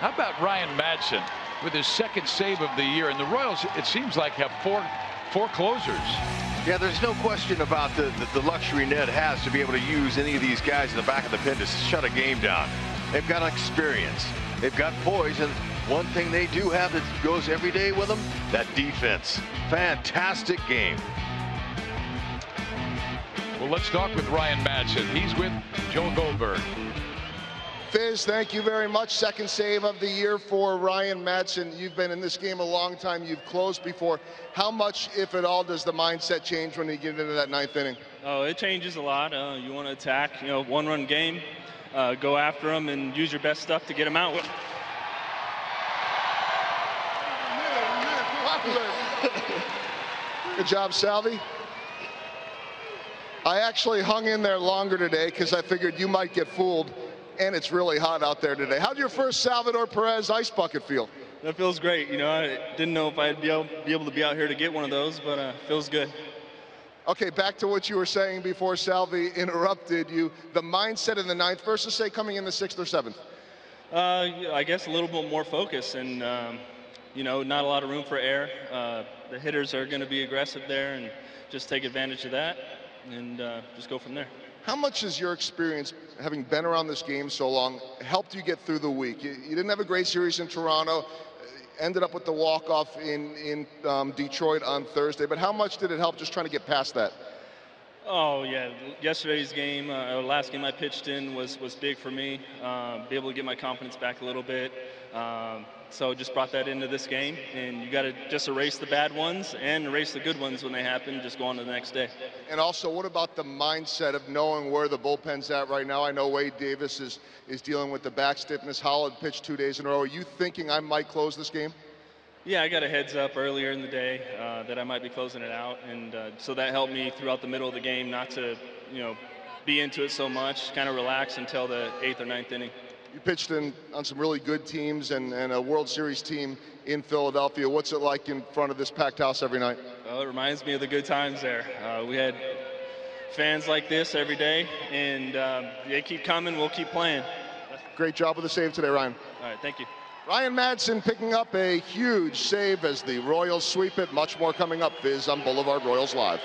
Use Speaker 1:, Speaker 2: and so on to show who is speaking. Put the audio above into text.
Speaker 1: How about Ryan Madson with his second save of the year? And the Royals, it seems like, have four four closers.
Speaker 2: Yeah, there's no question about the, the, the, luxury Ned has to be able to use any of these guys in the back of the pen to shut a game down. They've got experience. They've got poise. And one thing they do have that goes every day with them, that defense. Fantastic game.
Speaker 1: Well, let's talk with Ryan Madson. He's with Joel Goldberg.
Speaker 3: Fizz, thank you very much. Second save of the year for Ryan Madson. You've been in this game a long time. You've closed before. How much, if at all, does the mindset change when you get into that ninth inning?
Speaker 4: Oh, it changes a lot. Uh, you want to attack, you know, one-run game, uh, go after them, and use your best stuff to get them out.
Speaker 3: Good job, Salvy. I actually hung in there longer today because I figured you might get fooled and it's really hot out there today. How'd your first Salvador Perez ice bucket feel?
Speaker 4: That feels great. You know, I didn't know if I'd be able, be able to be out here to get one of those, but uh, feels good.
Speaker 3: Okay, back to what you were saying before Salvy interrupted you. The mindset in the ninth versus, say, coming in the sixth or seventh?
Speaker 4: Uh, I guess a little bit more focus and, um, you know, not a lot of room for air. Uh, the hitters are going to be aggressive there and just take advantage of that and uh, just go from there.
Speaker 3: How much has your experience, having been around this game so long, helped you get through the week? You, you didn't have a great series in Toronto, uh, ended up with the walk-off in, in um, Detroit on Thursday, but how much did it help just trying to get past that?
Speaker 4: Oh yeah, yesterday's game, uh, last game I pitched in was was big for me. Uh, be able to get my confidence back a little bit. Um, so just brought that into this game, and you got to just erase the bad ones and erase the good ones when they happen. Just go on to the next day.
Speaker 3: And also, what about the mindset of knowing where the bullpen's at right now? I know Wade Davis is is dealing with the back stiffness. Holland pitched two days in a row. Are you thinking I might close this game?
Speaker 4: Yeah, I got a heads up earlier in the day uh, that I might be closing it out, and uh, so that helped me throughout the middle of the game not to, you know, be into it so much, kind of relax until the eighth or ninth inning.
Speaker 3: You pitched in on some really good teams and, and a World Series team in Philadelphia. What's it like in front of this packed house every night?
Speaker 4: Well, it reminds me of the good times there. Uh, we had fans like this every day, and um, they keep coming. We'll keep playing.
Speaker 3: Great job with the save today, Ryan.
Speaker 4: All right, thank you.
Speaker 3: Ryan Madson picking up a huge save as the Royals sweep it. Much more coming up, Viz, on Boulevard Royals Live.